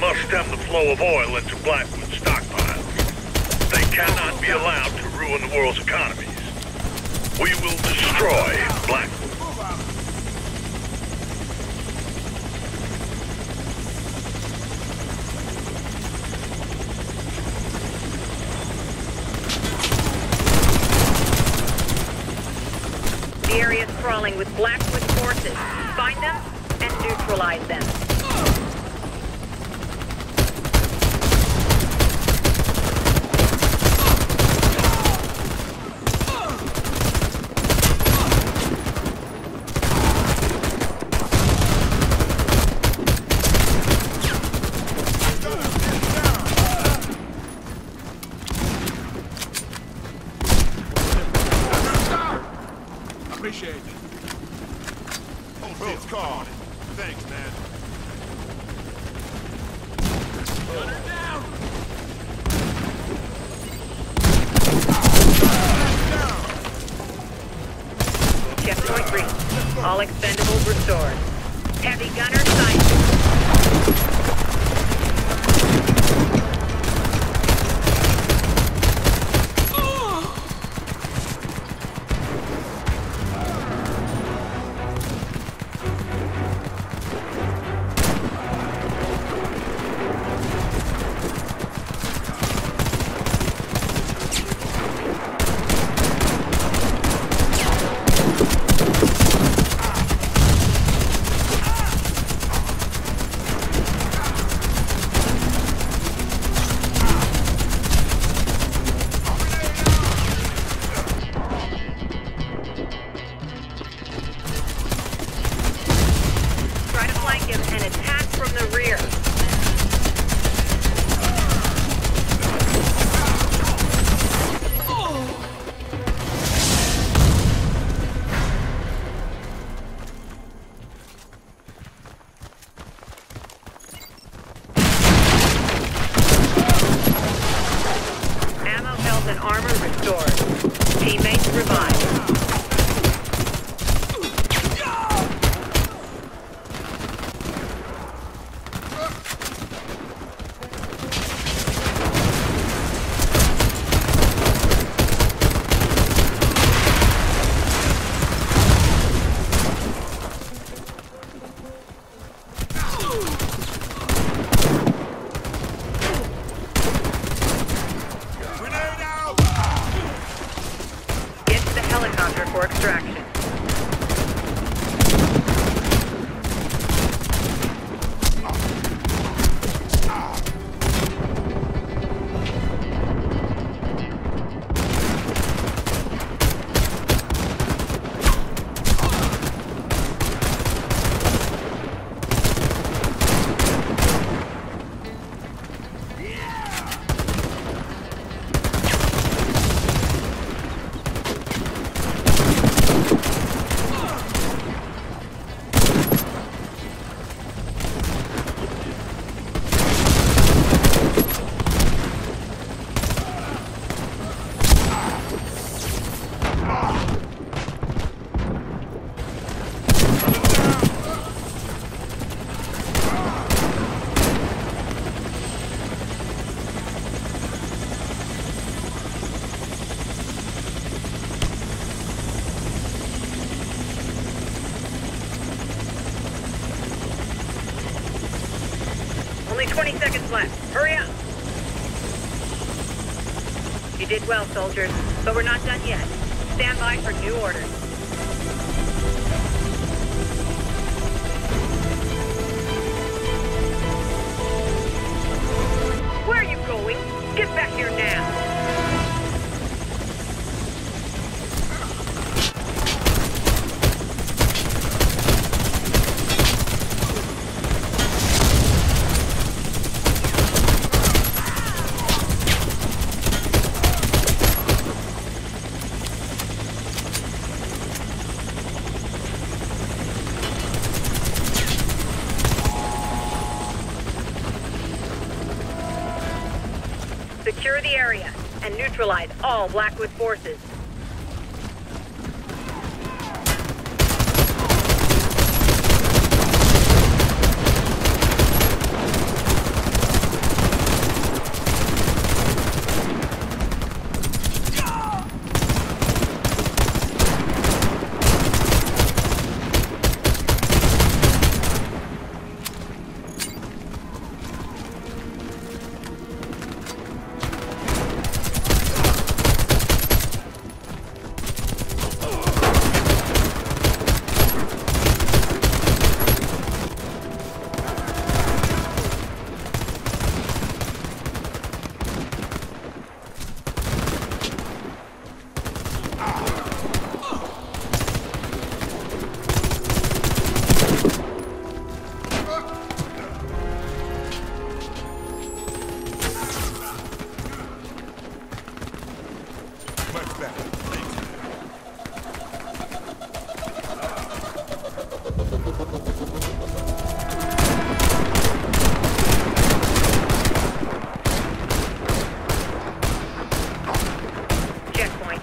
must stem the flow of oil into Blackwood stockpiles. They cannot be allowed to ruin the world's economies. We will destroy Blackwood. The area is crawling with Blackwood forces. Find them and neutralize them. Appreciate it. Hold this car. Thanks, man. Checkpoint reached. All expendables restored. Heavy gunner sighted. 20 seconds left. Hurry up! You did well, soldiers, but we're not done yet. Stand by for new orders. Where are you going? Get back here now! Secure the area and neutralize all Blackwood forces. Checkpoint.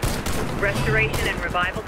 Restoration and revival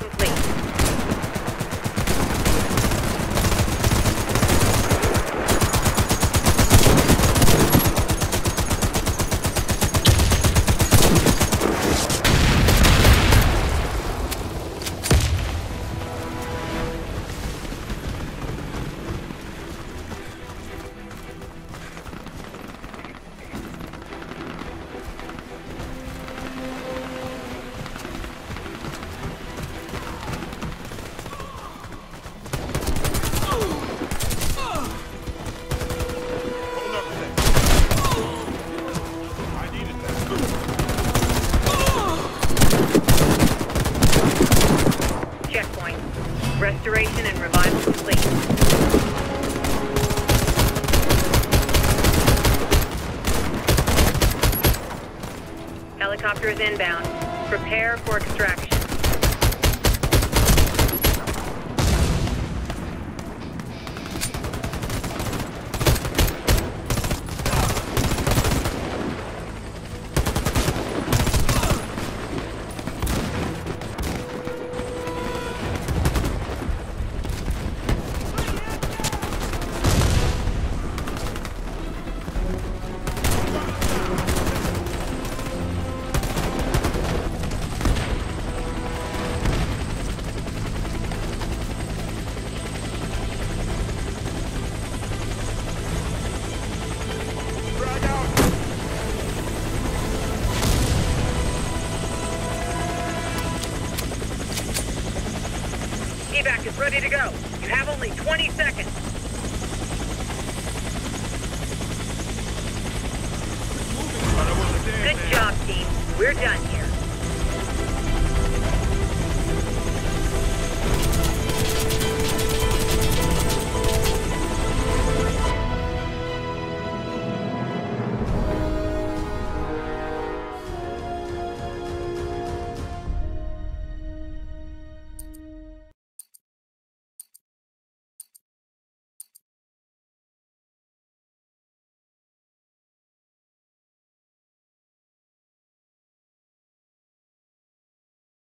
Helicopter is inbound. Prepare for extraction. Evac is ready to go. You have only 20 seconds. Good job, team. We're done here.